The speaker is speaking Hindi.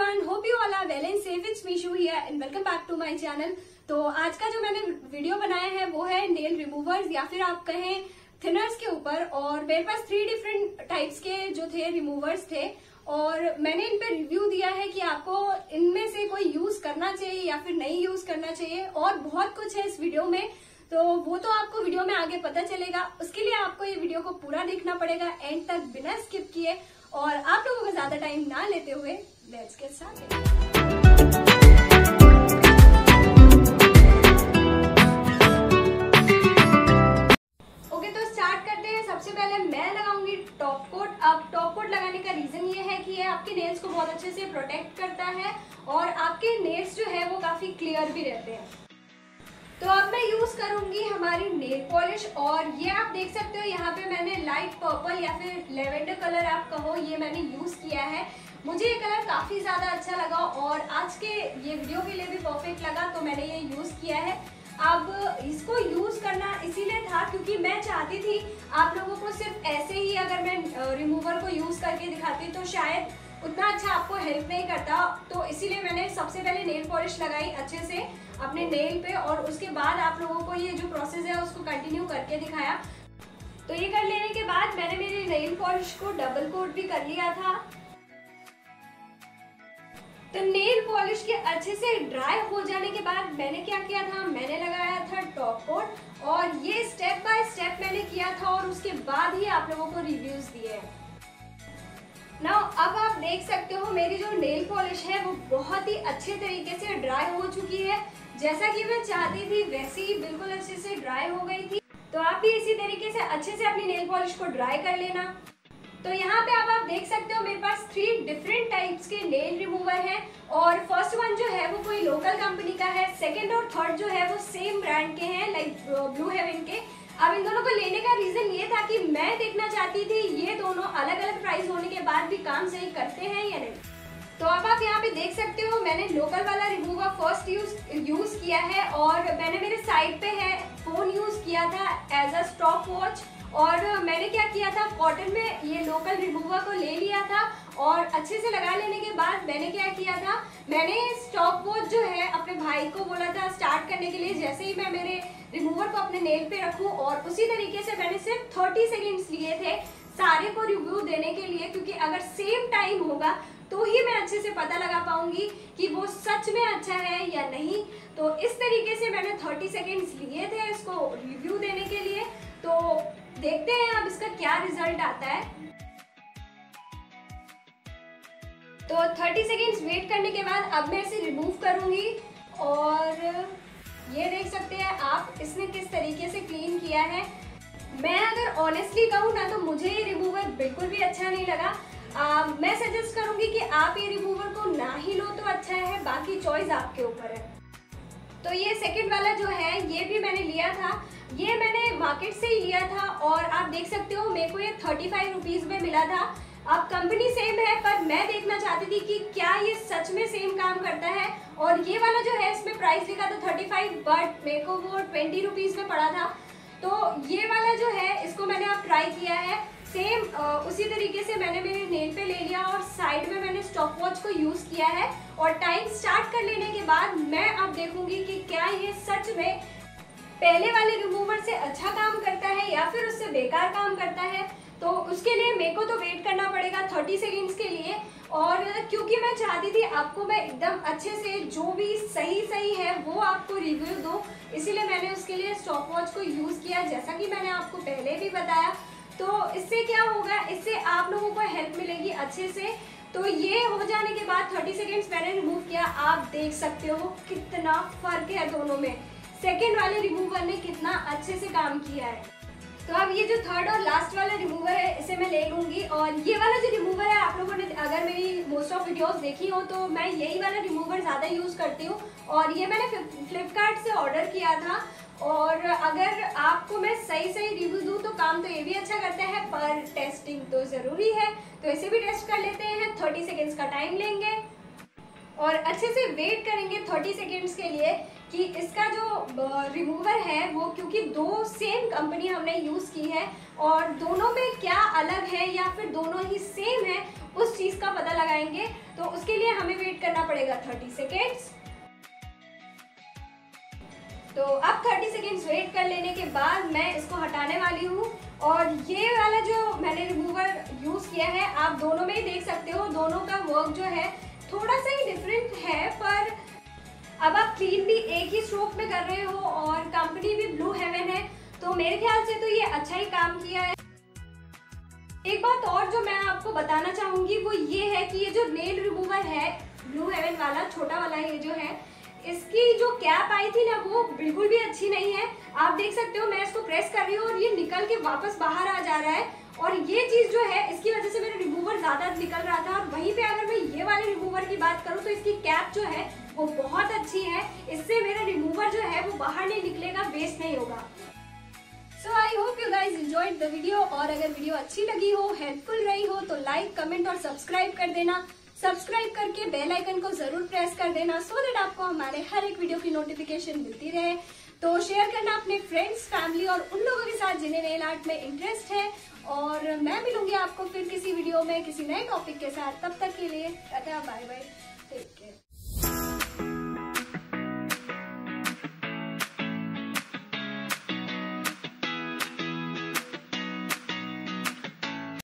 Everyone hope you all are well and safe it's Meeshu here and welcome back to my channel तो आज का जो मैंने वीडियो बनाया है, वो है नेल रिमूवर्स या फिर आप कहें थिनर्स के ऊपर। और मेरे पास थ्री डिफरेंट टाइप्स के जो थे रिमूवर्स थे। और मैंने इन पे रिव्यू दिया है कि आपको इनमें से कोई यूज़ करना चाहिए या फिर नहीं यूज़ करना चाहिए। और बहुत कुछ है इस वीडियो में। तो वो तो आपको वीडियो में आगे पता चलेगा। उसके लिए आपको ये वीडियो को पूरा देखना पड़ेगा। एंड तक बिना स्किप किए। और आप लोगों का ज़्यादा टाइम ना लेते हुए गेट स्टार्टेड ओके तो और आपके काफ़ी क्लियर भी रहते हैं। तो अब मैं यूज़ करूँगी हमारी पॉलिश और ये आप देख सकते हो, यहाँ पे मैंने लाइट पर्पल या फिर लेवेंडर कलर आप कहो, ये मैंने यूज़ किया है। मुझे ये कलर काफ़ी ज़्यादा अच्छा लगा और आज के ये वीडियो के लिए भी परफेक्ट लगा तो मैंने ये यूज़ किया है। अब इसको यूज़ करना इसीलिए था क्योंकि मैं चाहती थी आप लोगों को सिर्फ़ ऐसे ही अगर मैं रिमूवर को यूज़ करके दिखाती तो शायद उतना अच्छा आपको हेल्प नहीं करता। तो इसीलिए मैंने सबसे पहले नेल पॉलिश लगाई अच्छे से अपने नेल पे और उसके बाद आप लोगों को ये जो प्रोसेस है उसको कंटिन्यू करके दिखाया। तो ये कर लेने के बाद मैंने मेरे नेल पॉलिश को डबल कोट भी कर लिया था। तो नेल पॉलिश के अच्छे से ड्राई हो जाने के बाद मैंने क्या किया था? मैंने लगाया था टॉप कोट और ये स्टेप बाय स्टेप मैंने किया था और उसके बाद ही आप लोगों को रिव्यूज़ दिए हैं। ना अब आप देख सकते हो मेरी जो नेल पॉलिश है, वो बहुत ही अच्छे तरीके से ड्राई हो चुकी है। जैसा कि मैं चाहती थी, वैसे ही बिल्कुल अच्छे से ड्राई हो गई थी। तो आप भी इसी तरीके से अच्छे से अपनी नेल पॉलिश को ड्राई कर लेना। तो यहाँ पे अब आप देख सकते हो मेरे पास थ्री डिफरेंट टाइप्स के नेल रिमूवर हैं। और फ़र्स्ट वन जो है वो कोई लोकल कंपनी का है। सेकंड और थर्ड जो है वो सेम ब्रांड के हैं लाइक ब्लू हेवन के। अब इन दोनों को लेने का रीजन ये था कि मैं देखना चाहती थी, ये दोनों अलग अलग प्राइस होने के बाद भी काम सही करते हैं या नहीं। तो अब आप यहाँ पे देख सकते हो, मैंने लोकल वाला रिमूवर फ़र्स्ट यूज़ यूज़ किया है। और मैंने मेरे साइड पे है फ़ोन यूज़ किया था एज अ स्टॉप वॉच और मैंने क्या किया था कॉटन में ये लोकल रिमूवर को ले लिया था और अच्छे से लगा लेने के बाद मैंने क्या किया था, मैंने स्टॉप वॉच जो है अपने भाई को बोला था स्टार्ट करने के लिए, जैसे ही मैं मेरे रिमूवर को अपने नेल पे रखूँ और उसी तरीके से मैंने सिर्फ़ थर्टी सेकेंड्स लिए थे सारे को रिव्यू देने के लिए, क्योंकि अगर सेम टाइम होगा तो ही मैं अच्छे से पता लगा पाऊँगी कि वो सच में अच्छा है या नहीं। तो इस तरीके से मैंने 30 सेकेंड्स लिए थे इसको रिव्यू देने के लिए। तो देखते हैं अब इसका क्या रिज़ल्ट आता है। तो 30 सेकेंड्स वेट करने के बाद अब मैं इसे रिमूव करूँगी और ये देख सकते हैं आप इसने किस तरीके से क्लीन किया है। मैं अगर ऑनेस्टली कहूँ ना तो मुझे ये रिमूवर बिल्कुल भी अच्छा नहीं लगा। आ, मैं सजेस्ट करूँगी कि आप ये रिमूवर को ना ही लो तो अच्छा है बाकी चॉइस आपके ऊपर है। तो ये सेकंड वाला जो है ये भी मैंने लिया था। ये मैंने मार्केट से ही लिया था और आप देख सकते हो, मेरे को ये थर्टी फाइव रुपीज़ में मिला था। अब कंपनी सेम है, पर मैं देखना चाहती थी कि क्या ये सच में सेम काम करता है। और ये वाला जो है, इसमें प्राइस लिखा था थर्टी फाइव बट मेरे को वो ट्वेंटी रुपीज़ में पड़ा था। तो ये वाला जो है, इसको मैंने अब ट्राई किया है। सेम उसी तरीके से मैंने मेरे नेल पे ले लिया और साइड में मैंने स्टॉप वॉच को यूज़ किया है। और टाइम स्टार्ट कर लेने के बाद मैं अब देखूँगी कि क्या ये सच में पहले वाले रिमूवर से अच्छा काम करता है या फिर उससे बेकार काम करता है तो उसके लिए मेरे को तो वेट करना पड़ेगा थर्टी सेकेंड्स के लिए। और क्योंकि मैं चाहती थी आपको मैं एकदम अच्छे से जो भी सही सही है वो आपको रिव्यू दो, इसीलिए मैंने उसके लिए स्टॉप वॉच को यूज़ किया, जैसा कि मैंने आपको पहले भी बताया। तो इससे क्या होगा, इससे आप लोगों को हेल्प मिलेगी अच्छे से। तो ये हो जाने के बाद 30 सेकेंड्स मैंने रिमूव किया। आप देख सकते हो कितना फ़र्क है दोनों में। सेकेंड वाले रिमूवर ने कितना अच्छे से काम किया है। तो अब ये जो थर्ड और लास्ट वाला रिमूवर है, इसे मैं ले लूँगी। और ये वाला जो रिमूवर है, आप लोगों ने अगर मेरी मोस्ट ऑफ़ वीडियोस देखी हो तो मैं यही वाला रिमूवर ज़्यादा यूज़ करती हूँ। और ये मैंने फ्लिपकार्ट से ऑर्डर किया था। और अगर आपको मैं सही सही रिव्यू दूँ तो काम तो ये भी अच्छा करता है, पर टेस्टिंग तो ज़रूरी है। तो इसे भी टेस्ट कर लेते हैं। थर्टी सेकेंड्स का टाइम लेंगे। और अच्छे से वेट करेंगे थर्टी सेकेंड्स के लिए कि इसका जो रिमूवर है वो, क्योंकि दो सेम कंपनी हमने यूज़ की है और दोनों में क्या अलग है या फिर दोनों ही सेम है, उस चीज़ का पता लगाएँगे। तो उसके लिए हमें वेट करना पड़ेगा थर्टी सेकेंड्स तो अब 30 सेकेंड्स वेट कर लेने के बाद मैं इसको हटाने वाली हूँ और ये वाला जो मैंने रिमूवर यूज़ किया है, आप दोनों में ही देख सकते हो, दोनों का वर्क जो है थोड़ा सा ही डिफरेंट है, पर अब आप क्लीन भी एक ही स्ट्रोक में कर रहे हो और कंपनी भी ब्लू हेवन है तो मेरे ख्याल से तो ये अच्छा ही काम किया है। एक बात और जो मैं आपको बताना चाहूँगी, वो ये है कि ये जो नेल रिमूवर है ब्लू हेवन वाला, छोटा वाला ये जो है इसकी जो कैप आई थी ना, वो बिल्कुल भी अच्छी नहीं है। आप देख सकते हो, मैं इसको प्रेस कर रही हूँ और ये निकल के वापस बाहर आ जा रहा है। और ये चीज़ जो है, इसकी वजह से मेरा रिमूवर ज़्यादा निकल रहा था। और वहीं पे अगर मैं ये वाले रिमूवर की बात करूँ तो इसकी कैप जो है, वो बहुत अच्छी है। इससे मेरा रिमूवर जो है, वो बाहर नहीं निकलेगा वेस्ट नहीं होगा। So I hope you guys enjoyed the video और अगर वीडियो अच्छी लगी हो हेल्पफुल रही हो तो लाइक कमेंट और सब्सक्राइब कर देना। सब्सक्राइब करके बेल आइकन को ज़रूर प्रेस कर देना सो देट आपको हमारे हर एक वीडियो की नोटिफिकेशन मिलती रहे। तो शेयर करना अपने फ्रेंड्स फैमिली और उन लोगों के साथ जिन्हें नेल आर्ट में इंटरेस्ट है। और मैं मिलूँगी आपको फिर किसी वीडियो में किसी नए टॉपिक के साथ। तब तक के लिए बाय बाय